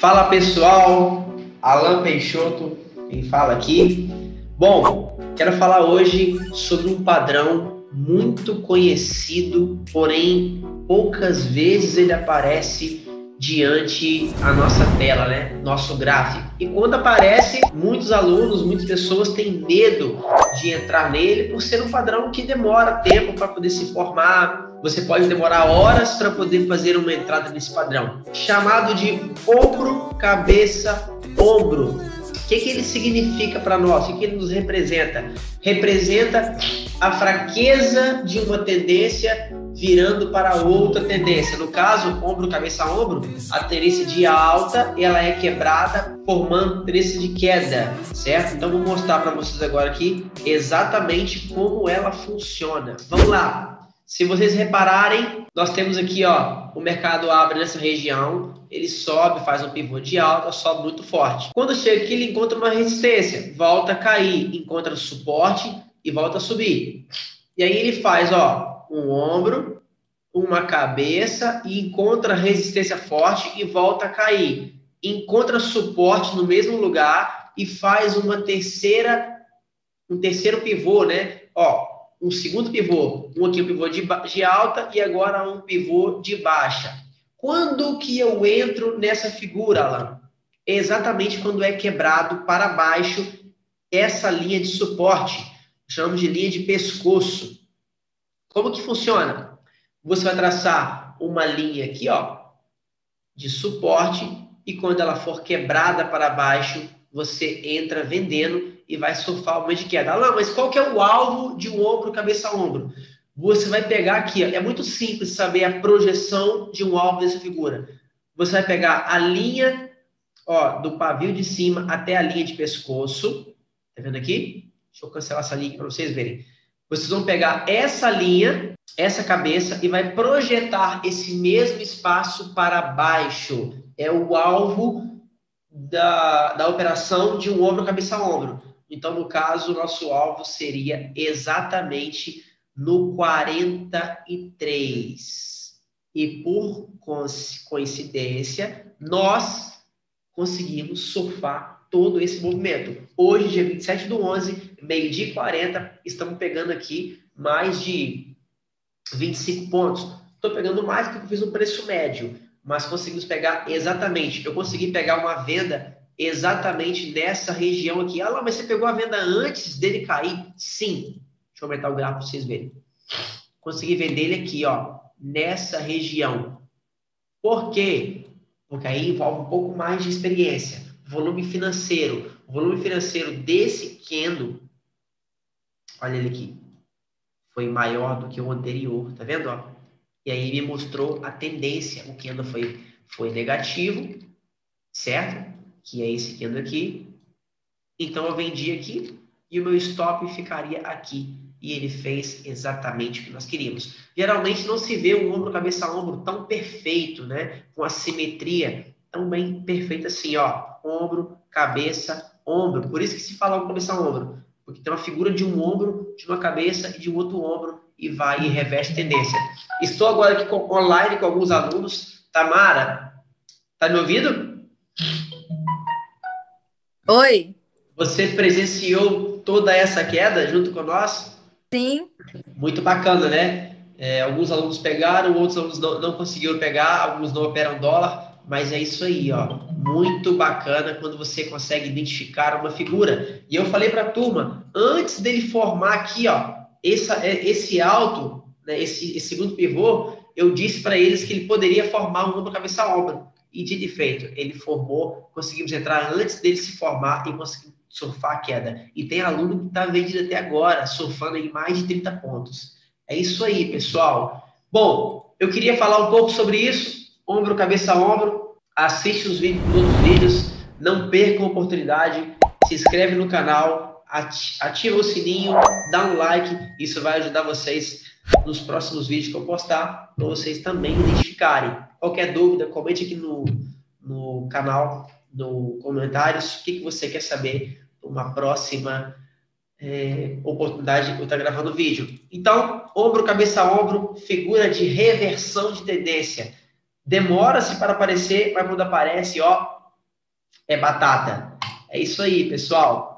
Fala pessoal, Alan Peixoto, quem fala aqui. Bom, quero falar hoje sobre um padrão muito conhecido, porém poucas vezes ele aparece diante a nossa tela, né? Nosso gráfico. E quando aparece, muitos alunos, muitas pessoas têm medo de entrar nele por ser um padrão que demora tempo para poder se formar. Você pode demorar horas para poder fazer uma entrada nesse padrão, chamado de ombro, cabeça, ombro. O que, que ele significa para nós? O que, que ele nos representa? Representa a fraqueza de uma tendência virando para outra tendência. No caso, ombro, cabeça, ombro, a tendência de alta ela é quebrada, formando tendência de queda, certo? Então vou mostrar para vocês agora aqui exatamente como ela funciona. Vamos lá. Se vocês repararem, nós temos aqui, ó, o mercado abre nessa região, ele sobe, faz um pivô de alta, sobe muito forte. Quando chega aqui, ele encontra uma resistência, volta a cair, encontra suporte e volta a subir. E aí ele faz, ó, um ombro, uma cabeça e encontra resistência forte e volta a cair. Encontra suporte no mesmo lugar e faz uma terceira, um terceiro pivô, né? Ó, um segundo pivô, um aqui um pivô de, de alta e agora um pivô de baixa. Quando que eu entro nessa figura, Alan? É exatamente quando é quebrado para baixo essa linha de suporte, chamamos de linha de pescoço. Como que funciona? Você vai traçar uma linha aqui, ó, de suporte e quando ela for quebrada para baixo, você entra vendendo e vai surfar uma de queda. Ah, mas qual que é o alvo de um ombro, cabeça a ombro? Você vai pegar aqui, é muito simples saber a projeção de um alvo dessa figura. Você vai pegar a linha, ó, do pavio de cima até a linha de pescoço. Tá vendo aqui? Deixa eu cancelar essa linha para vocês verem. Vocês vão pegar essa linha, essa cabeça e vai projetar esse mesmo espaço para baixo. É o alvo da, da operação de um ombro, cabeça a ombro. Então, no caso, o nosso alvo seria exatamente no 43. E por coincidência, nós conseguimos surfar todo esse movimento. Hoje, dia 27 do 11, meio-dia e 40, estamos pegando aqui mais de 25 pontos. Estou pegando mais porque eu fiz um preço médio, mas conseguimos pegar exatamente. Eu consegui pegar uma venda exatamente nessa região aqui. Ah, mas você pegou a venda antes dele cair? Sim. Deixa eu aumentar o gráfico para vocês verem. Consegui vender ele aqui, ó, nessa região. Por quê? Porque aí envolve um pouco mais de experiência volume financeiro. O volume financeiro desse Kendo, olha ele aqui, foi maior do que o anterior, tá vendo? Ó? E aí me mostrou a tendência. O Kendo foi, foi negativo, certo? Que é esse Kendo aqui. Então eu vendi aqui e o meu stop ficaria aqui. E ele fez exatamente o que nós queríamos. Geralmente não se vê um ombro cabeça a ombro tão perfeito, né? Com a simetria tão bem perfeita assim, ó ombro, cabeça, ombro. Por isso que se fala cabeça, ombro. Porque tem uma figura de um ombro, de uma cabeça e de um outro ombro e vai e reveste tendência. Estou agora aqui com, online com alguns alunos. Tamara, tá me ouvindo? Oi. Você presenciou toda essa queda junto com nós? Sim. Muito bacana, né? É, alguns alunos pegaram, outros alunos não, não conseguiram pegar, alguns não operam dólar, mas é isso aí, ó muito bacana quando você consegue identificar uma figura. E eu falei para a turma, antes dele formar aqui, ó, essa, é, esse alto, né, esse, esse segundo pivô, eu disse para eles que ele poderia formar um ombro cabeça a ombro. E de feito, ele formou, conseguimos entrar antes dele se formar e conseguimos surfar a queda. E tem aluno que está vendido até agora, surfando em mais de 30 pontos. É isso aí, pessoal. Bom, eu queria falar um pouco sobre isso, ombro, cabeça ombro, assiste os vídeos, todos os vídeos, não perca a oportunidade, se inscreve no canal, ativa o sininho, dá um like, isso vai ajudar vocês nos próximos vídeos que eu postar, para vocês também identificarem. Qualquer dúvida, comente aqui no, no canal, no comentários, o que, que você quer saber uma próxima é, oportunidade eu estar gravando o vídeo. Então, ombro, cabeça, ombro, figura de reversão de tendência. Demora-se para aparecer, mas quando aparece, ó, é batata. É isso aí, pessoal.